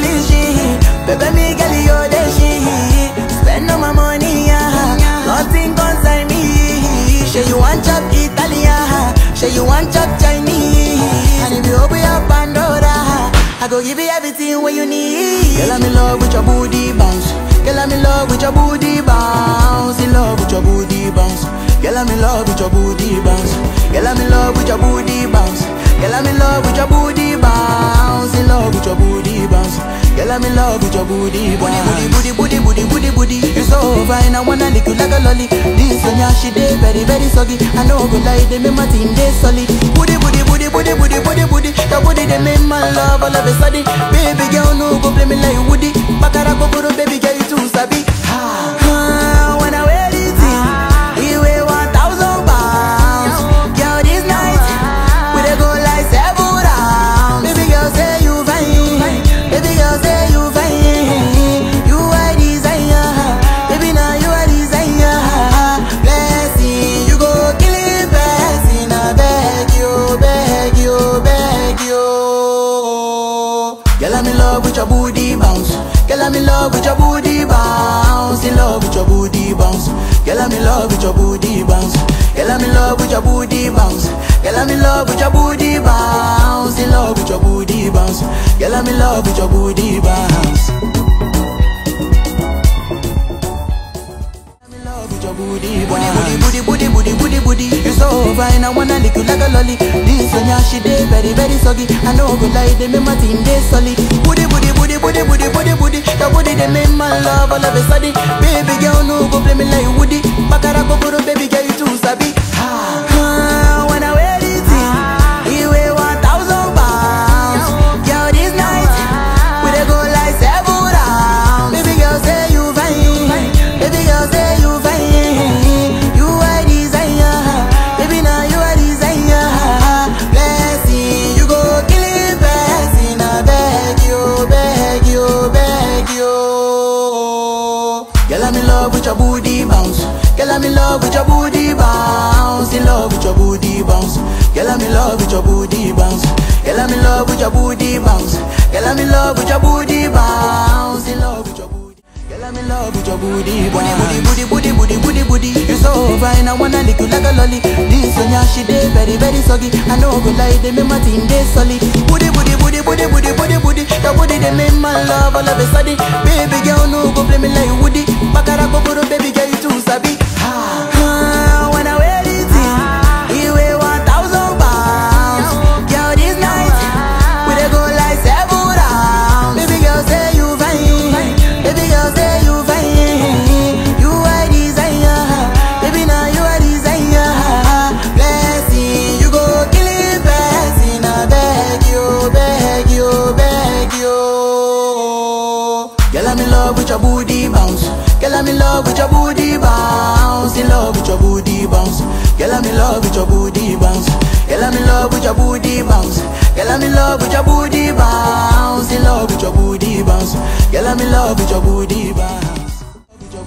religion Baby, me girl, you're the shit Spend all my money, yeah. Nothing concern me. Say you want chop Italian Say you want chop Chinese. And if you open your Pandora I go give you everything what you need. Girl, I'm in love with your booty bounce. Girl, I'm in love with your booty bounce. In love with your booty bounce. Girl, I'm in love with your booty bounce. Girl, I'm in love with your booty bounce. Girl, I'm in love with your booty bounce. In love with your booty bounce. Girl, I'm in love with your booty bounce. Booty, booty, booty, booty, booty, booty. You so fine, I wanna lick you like a lolly. This one, yeah, she dey very, very soggy. I know go lie, they make my team dey solid. Booty, booty, booty, booty, booty, booty, booty. Your booty they make my love all of a sudden. Baby girl, no go play me like love with your booty bounce. In love with your booty bounce. Girl, I'm in love with your booty bounce. I'm in love with your booty, booty, booty, booty, booty, booty, booty. You so fine, I wanna lick you like a lolly. This one, yeah, she dey very, very soggy. I know go lie, they make my team dey solid. Booty, booty, booty, booty, booty, booty, booty. Your booty they make my love all of a sudden. Baby girl, no go play me like Woody. Bakara go love with your booty bounce. Girl, I'm in love with your booty bounce. In love with your booty bounce. Girl, I'm in love with your booty bounce. Girl, I'm in love with your booty bounce. Girl, I'm in love with your booty bounce. In love with your booty. Girl, I'm in love with your booty, booty, booty, booty, booty, booty, booty, booty. You so fine, I wanna lick you like a lolly. This one, yeah, she dey very, very soggy. I know go lie, they make my team dey solid. Booty, booty, booty, booty, booty, booty, booty. Your booty they make my love all of a sudden. Baby girl, no go play me like Woody. I'm in love with your booty bounce. Girl, I'm in love with your booty bounce. Girl, I'm in love with your booty bounce. In love with your booty bounce. Girl, I'm in love with your booty bounce.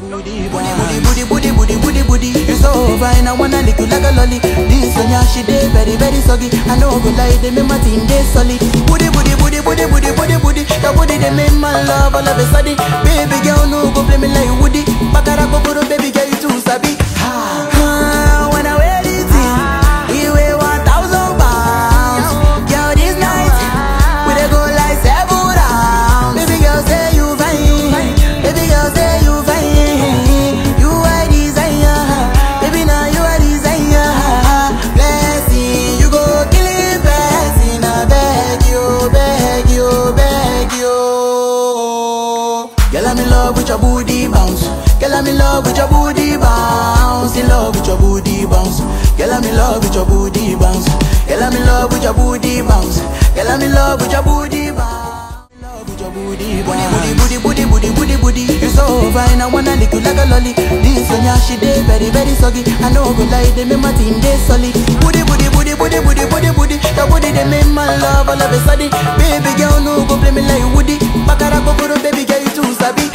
Booty, booty, booty, booty, booty, booty, booty. You so fine, I wanna lick you like a lolly. This one, she dey very, very soggy. I know go lie, they make my team dey solid. Booty, booty, booty, booty, booty, booty, booty. Your booty they make my love all of a sudden. Baby girl, no go play me like in love with your booty bounce. Girl, I'm in love with your booty bounce. In love with your booty bounce. Girl, I'm in love with your booty bounce. Girl, I'm in love with your booty bounce. Girl, I'm in love with your booty bounce. Booty, booty, booty, booty, booty, booty. You so fine, I wanna lick you like a lolly. This one, yeah, she dey very, very soggy. I know go lie, they make my team dey solid. Booty, booty, booty, booty, booty, booty, booty. Your booty they make my love all of a sudden. Baby girl, no go play me like Woody. Bakara go go baby girl, you too sabi.